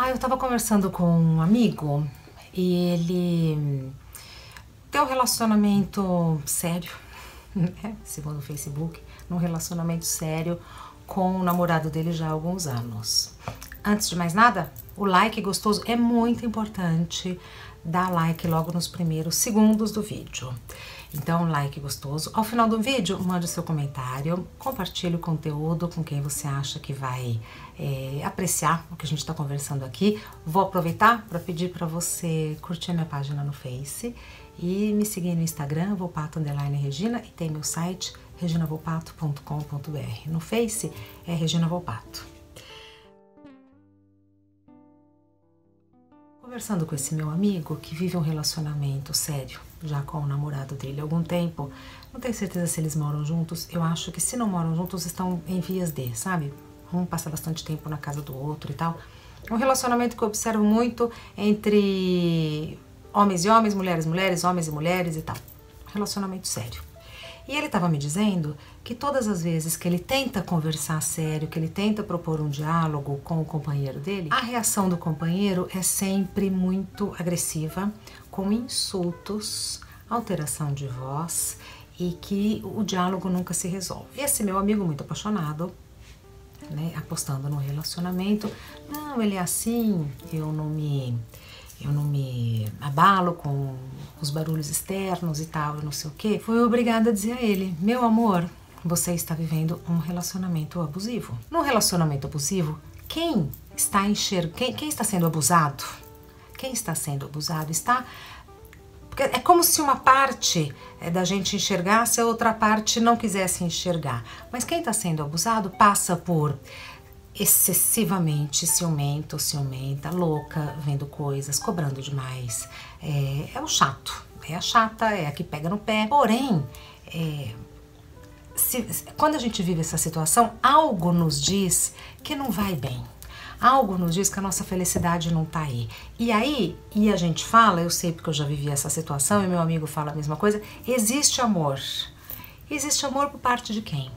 Ah, eu estava conversando com um amigo e ele tem um relacionamento sério, né? segundo o Facebook, num relacionamento sério com o namorado dele já há alguns anos. Antes de mais nada, o like gostoso é muito importante. Dá like logo nos primeiros segundos do vídeo. Então, like gostoso. Ao final do vídeo, mande seu comentário, compartilhe o conteúdo com quem você acha que vai é, apreciar o que a gente está conversando aqui. Vou aproveitar para pedir para você curtir a minha página no Face e me seguir no Instagram, Volpato Underline Regina, e tem meu site reginavopato.com.br. No Face é Regina Volpato. Conversando com esse meu amigo que vive um relacionamento sério já com o namorado dele há algum tempo, não tenho certeza se eles moram juntos. Eu acho que se não moram juntos, estão em vias de, sabe? Um passa bastante tempo na casa do outro e tal. Um relacionamento que eu observo muito entre homens e homens, mulheres e mulheres, homens e mulheres e tal. Relacionamento sério. E ele estava me dizendo que todas as vezes que ele tenta conversar sério, que ele tenta propor um diálogo com o companheiro dele, a reação do companheiro é sempre muito agressiva, com insultos, alteração de voz e que o diálogo nunca se resolve. Esse meu amigo muito apaixonado, né, apostando no relacionamento, não, ele é assim, eu não me eu não me abalo com os barulhos externos e tal, não sei o que, fui obrigada a dizer a ele: Meu amor, você está vivendo um relacionamento abusivo. No relacionamento abusivo, quem está enxergando, quem, quem está sendo abusado? Quem está sendo abusado está é como se uma parte é, da gente enxergasse, a outra parte não quisesse enxergar. Mas quem está sendo abusado passa por excessivamente ciumento, ciumenta, louca, vendo coisas, cobrando demais. É, é o chato, é a chata, é a que pega no pé. Porém, é, se, quando a gente vive essa situação, algo nos diz que não vai bem. Algo nos diz que a nossa felicidade não tá aí. E aí, e a gente fala, eu sei porque eu já vivi essa situação e meu amigo fala a mesma coisa, existe amor. Existe amor por parte de quem?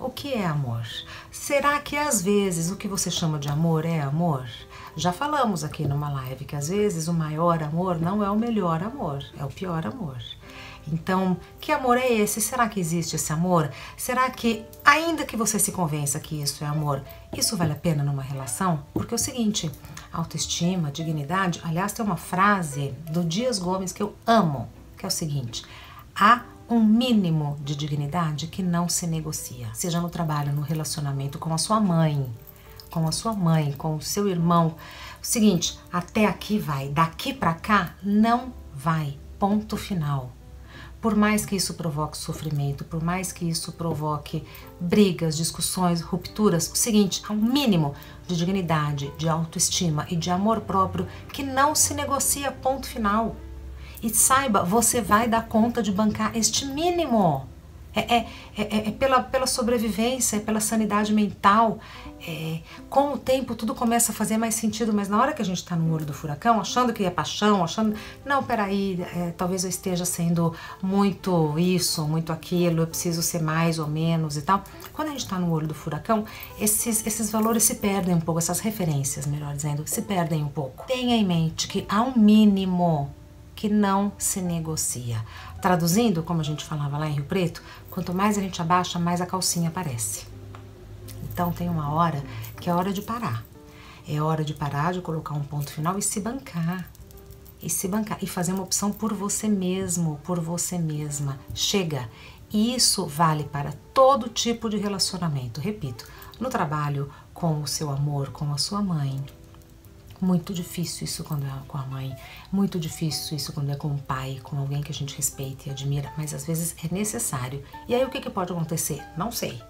O que é amor? Será que às vezes o que você chama de amor é amor? Já falamos aqui numa live que às vezes o maior amor não é o melhor amor, é o pior amor. Então, que amor é esse? Será que existe esse amor? Será que, ainda que você se convença que isso é amor, isso vale a pena numa relação? Porque é o seguinte, autoestima, dignidade, aliás, tem uma frase do Dias Gomes que eu amo, que é o seguinte: há um mínimo de dignidade que não se negocia, seja no trabalho, no relacionamento com a sua mãe, com a sua mãe, com o seu irmão. O seguinte, até aqui vai, daqui para cá não vai. Ponto final. Por mais que isso provoque sofrimento, por mais que isso provoque brigas, discussões, rupturas, o seguinte, há um mínimo de dignidade, de autoestima e de amor próprio que não se negocia, ponto final. E saiba, você vai dar conta de bancar este mínimo. É, é, é, é, pela, pela sobrevivência, é pela sanidade mental. É, com o tempo tudo começa a fazer mais sentido, mas na hora que a gente está no olho do furacão, achando que é paixão, achando. Não, peraí, é, talvez eu esteja sendo muito isso, muito aquilo, eu preciso ser mais ou menos e tal. Quando a gente está no olho do furacão, esses, esses valores se perdem um pouco, essas referências, melhor dizendo, se perdem um pouco. Tenha em mente que há um mínimo que não se negocia. Traduzindo, como a gente falava lá em Rio Preto, quanto mais a gente abaixa, mais a calcinha aparece. Então tem uma hora que é hora de parar. É hora de parar, de colocar um ponto final e se bancar. E se bancar e fazer uma opção por você mesmo, por você mesma. Chega. E isso vale para todo tipo de relacionamento. Repito, no trabalho, com o seu amor, com a sua mãe, muito difícil isso quando é com a mãe, muito difícil isso quando é com o pai, com alguém que a gente respeita e admira, mas às vezes é necessário. E aí o que, que pode acontecer? Não sei.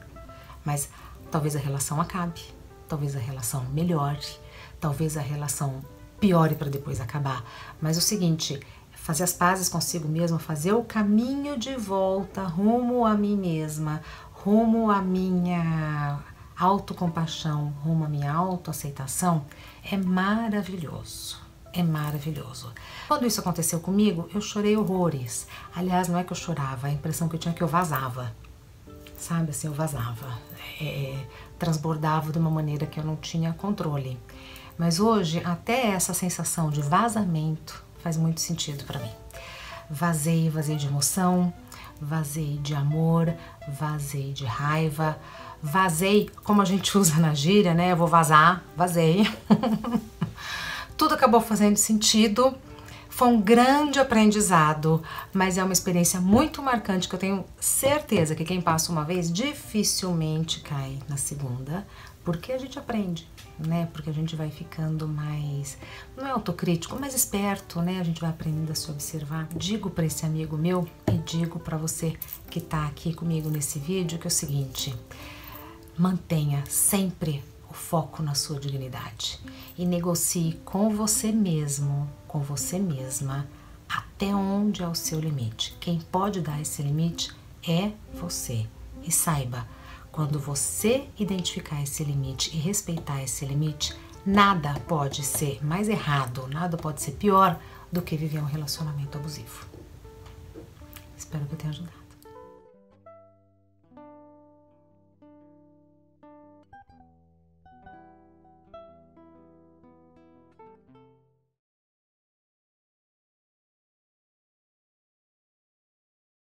Mas talvez a relação acabe, talvez a relação melhore, talvez a relação piore para depois acabar. Mas o seguinte, fazer as pazes consigo mesma, fazer o caminho de volta rumo a mim mesma, rumo à minha autocompaixão, rumo à minha autoaceitação, é maravilhoso. É maravilhoso. Quando isso aconteceu comigo, eu chorei horrores. Aliás, não é que eu chorava, a impressão que eu tinha é que eu vazava. Sabe assim, eu vazava. É, transbordava de uma maneira que eu não tinha controle. Mas hoje, até essa sensação de vazamento faz muito sentido para mim. Vazei, vazei de emoção, vazei de amor, vazei de raiva, vazei, como a gente usa na gíria, né? Eu vou vazar, vazei. Tudo acabou fazendo sentido. Foi um grande aprendizado, mas é uma experiência muito marcante que eu tenho certeza que quem passa uma vez dificilmente cai na segunda, porque a gente aprende, né? Porque a gente vai ficando mais, não é autocrítico, mais esperto, né? A gente vai aprendendo a se observar. Digo para esse amigo meu e digo para você que está aqui comigo nesse vídeo que é o seguinte: mantenha sempre o foco na sua dignidade e negocie com você mesmo, com você mesma, até onde é o seu limite. Quem pode dar esse limite é você. E saiba, quando você identificar esse limite e respeitar esse limite, nada pode ser mais errado, nada pode ser pior do que viver um relacionamento abusivo. Espero que eu tenha ajudado.